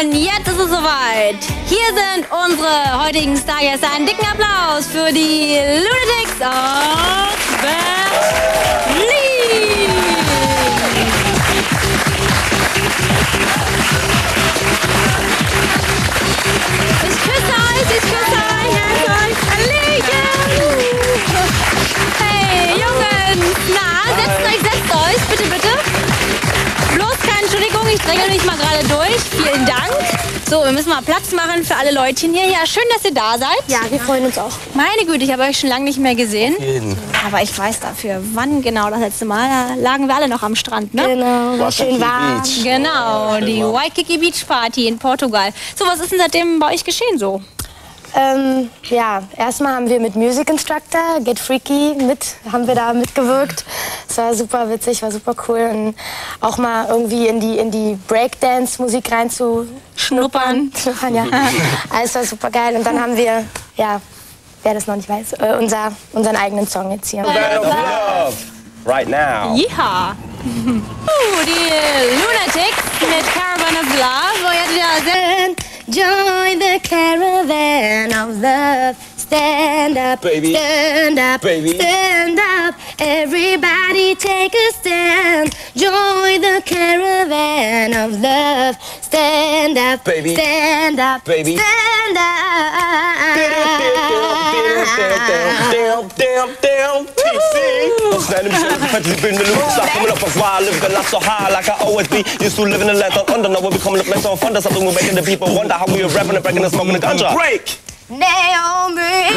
Und jetzt ist es soweit. Hier sind unsere heutigen Stargäste. Einen dicken Applaus für die Lunatics Dränge mich mal gerade durch. Vielen Dank. So, wir müssen mal Platz machen für alle Leutchen hier. Ja, schön, dass ihr da seid. Ja, wir freuen uns auch. Meine Güte, ich habe euch schon lange nicht mehr gesehen. Aber ich weiß dafür, wann genau das letzte Mal. Da lagen wir alle noch am Strand, ne? Genau, war schön warm. Genau, die Waikiki Beach Party in Portugal. So, was ist denn seitdem bei euch geschehen so? Ähm, ja, erstmal haben wir mit Music Instructor, Get Freaky, mit, haben wir da mitgewirkt. Es war super witzig, war super cool. Und auch mal irgendwie in die, in die Breakdance-Musik reinzuschnuppern. Schnuppern, ja. Alles war super geil. Und dann haben wir, ja, wer das noch nicht weiß, äh, unser, unseren eigenen Song jetzt hier. Band of Love. Right now. Yeehaw! Uh, die Lunatics mit Caravan of Love. Wo ihr ja sehr Join the caravan of love. Stand up, Baby. stand up, Baby. stand up. Everybody take a stand. Join the caravan of love. Stand up, Baby. stand up, Baby. stand up. Damn, damn, TC. What's that? Fantasy bring the loop. Stop coming up a while. Living the life so high like I always be. Used to live in the land of under. Now we're becoming a place on fun. That's something we're making the people wonder how we are rapping and breaking and smoking the ganja. Break. Naomi.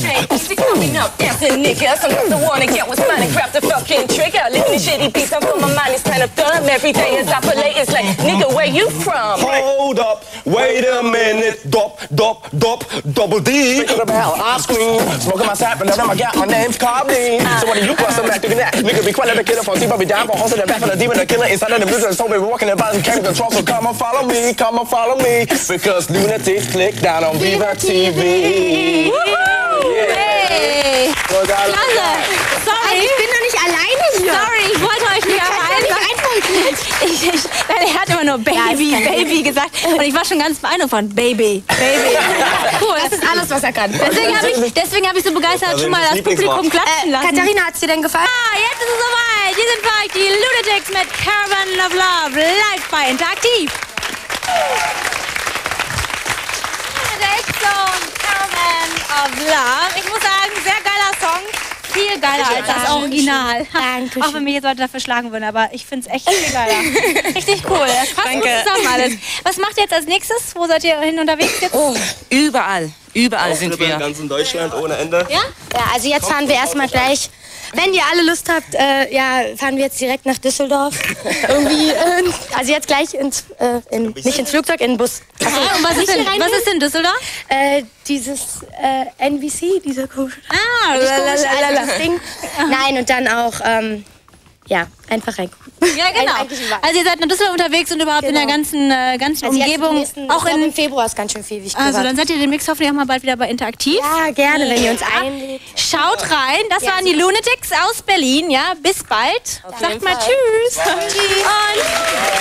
Hey, used to coming up dancing niggas. I'm the one to get what's mine and grab the fucking trigger. Living in shitty beats, I'm from my mind is kind of dumb. Every day is operating, it's like, nigga, where you from? Hold up, wait a minute, dop, dop, dop, double D. Think of the bell, I scream, smoking my sap, and then I got my name's Carly. So when you bust, I'm back doing that. Nigga, be quiet, the killer from T, but be down for hosting the back for the demon, the killer inside of the business. So we walking about and can't control, so come and follow me, come and follow me. Because lunatics click down on Viva TV. Hey! So da- Klasse! Sorry! Ich bin doch nicht alleine hier. Sorry, ich wollte euch nicht Nicht Ich, ich, nein, er hat immer nur Baby, Baby gesagt. Und ich war schon ganz beeindruckt von Baby, Baby. Cool. Das ist alles, was er kann. Deswegen habe ich, deswegen hab ich so begeistert schon mal das. Publikum klatschen lassen. Katharina, hat's dir denn gefallen? Ah, jetzt ist es soweit. Hier sind für euch die Lunatics mit Caravan of Love live bei Interaktiv. Lunatics und Caravan of Love. Ich muss sagen. Viel geiler als das Original. Dankeschön. Auch wenn mir jetzt Leute dafür schlagen würden, aber ich finde es echt viel geiler. Richtig cool. Das passt gut zusammen alles. Was macht ihr jetzt als nächstes? Wo seid ihr hin unterwegs jetzt? Oh, überall, überall sind Auftritte in wir. ganz in Deutschland ohne Ende. Ja? Ja, also jetzt fahren wir erstmal gleich. Wenn ihr alle Lust habt, äh, ja, fahren wir jetzt direkt nach Düsseldorf. Irgendwie, äh, also jetzt gleich ins, äh, in, nicht ins Flugzeug, in den Bus. Ah, und was ist, denn, was ist in Düsseldorf? Äh, dieses äh, NBC, dieser komische Ah, also das Ding. Nein, und dann auch, ähm, ja, einfach reingucken. Ja, genau. Überall. Also ihr seid nach Düsseldorf unterwegs und überhaupt in der Genau. ganzen, äh, ganzen Also Umgebung. nächsten- auch in. im Februar ist ganz schön viel, ich Also dann seid ihr demnächst hoffentlich auch mal bald wieder bei Interaktiv. Ja, gerne, wenn ihr uns einlädt. Schaut rein, das Ja, waren die Lunatics aus Berlin, ja. Bis bald. Sagt mal Tschüss. Und